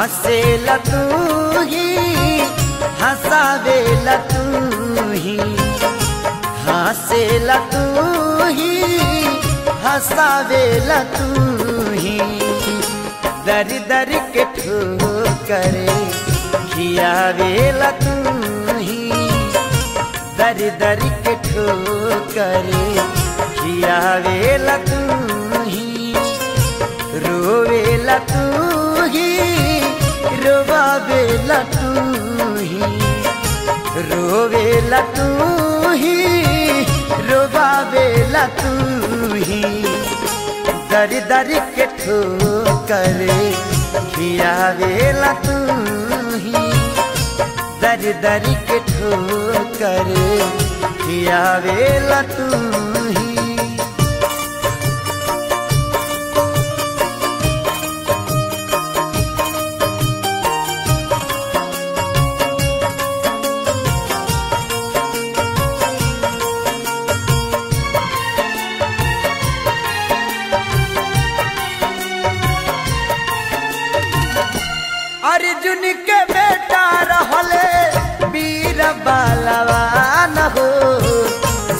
हंसावेला तू ही हंसावेला तू ही हंसेला तू ही हंसावेला तू ही दर दर के ठोकरे खियावेला तू ही दर दर के ठोकरे खियावेला तू ही रोवेला तू ही रोवावेला तू ही रोवेला तू ही रोवावेला तू ही। दर दर के ठोकरे खियावेला तू ही, दर दर के ठोकरे खियावेला तू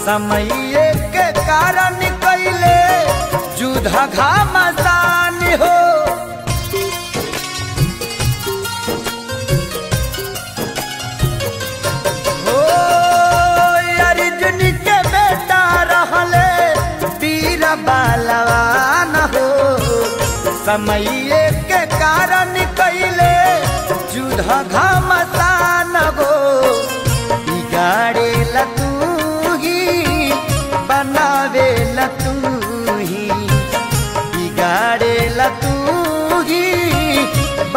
समय के कारण कैले युद्ध घामसान हो। अर्जुन के हो। समय के कारण कैले युद्ध घमसान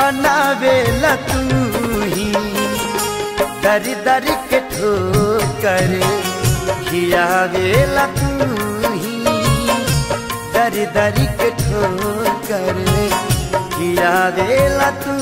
बनावे तू ही। दर दर के ठोकर खियावेला तू ही। दर दर के ठोकर खियावेला तू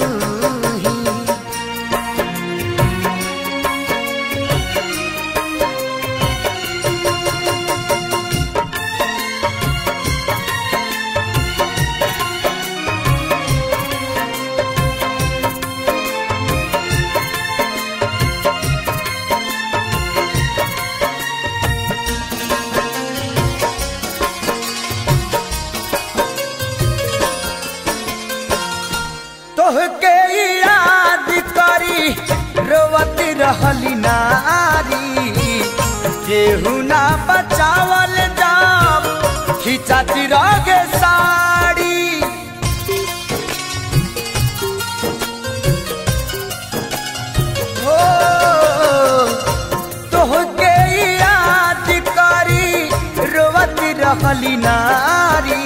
रहली नारी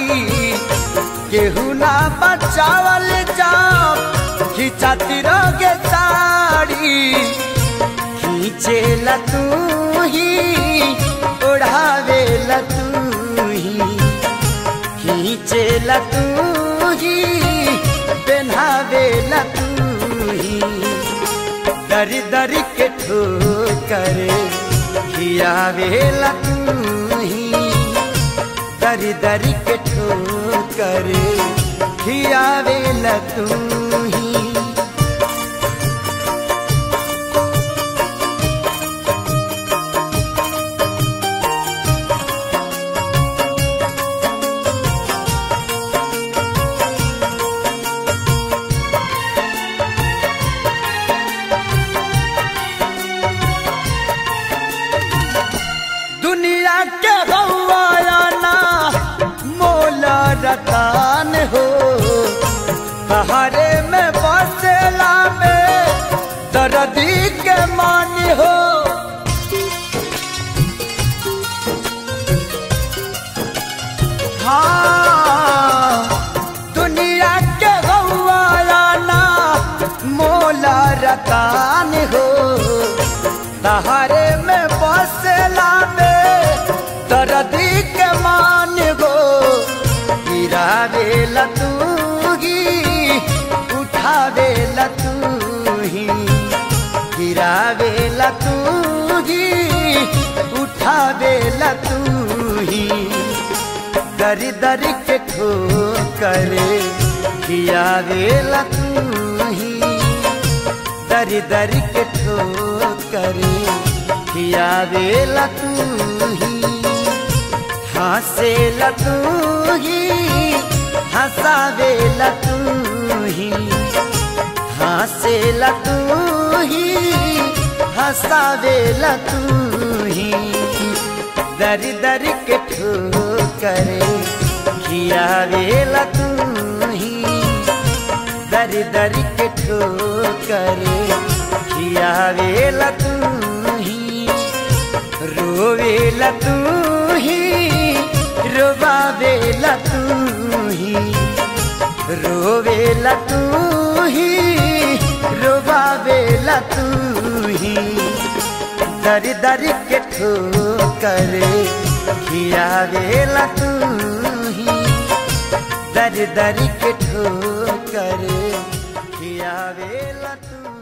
केहू ना बचावल जाम खिंचाती रगे साड़ी खींचेला तू ही ओढ़ावेला तू ही। खींचेला तू ही पहनावेला तू ही। दर दर के ठोकर खियावेला तू दर दरी के ठोकर खियावेला तू ही। सहारे में बसेला में दर्दी के मानी हो गिरावेला तू ही उठावेला तू ही। दर दर के ठोकर खियावेला तू ही। दरी दरी के ठोकर खियावेला तू ही। हंसेला तू ही हंसावेला तू ही। हंसेला तू ही हंसावेला तू ही। दरी दरी के ठोकर खियावेला तू ही। दरी दरी के ठोकर खियावेला तू ही। रोवेला तू ही रोबावेला तू ही। रोवेला तू तू ही दरी दरी के ठोकर खियावेला तू ही। दरी दरी के ठोकर खियावेला तू।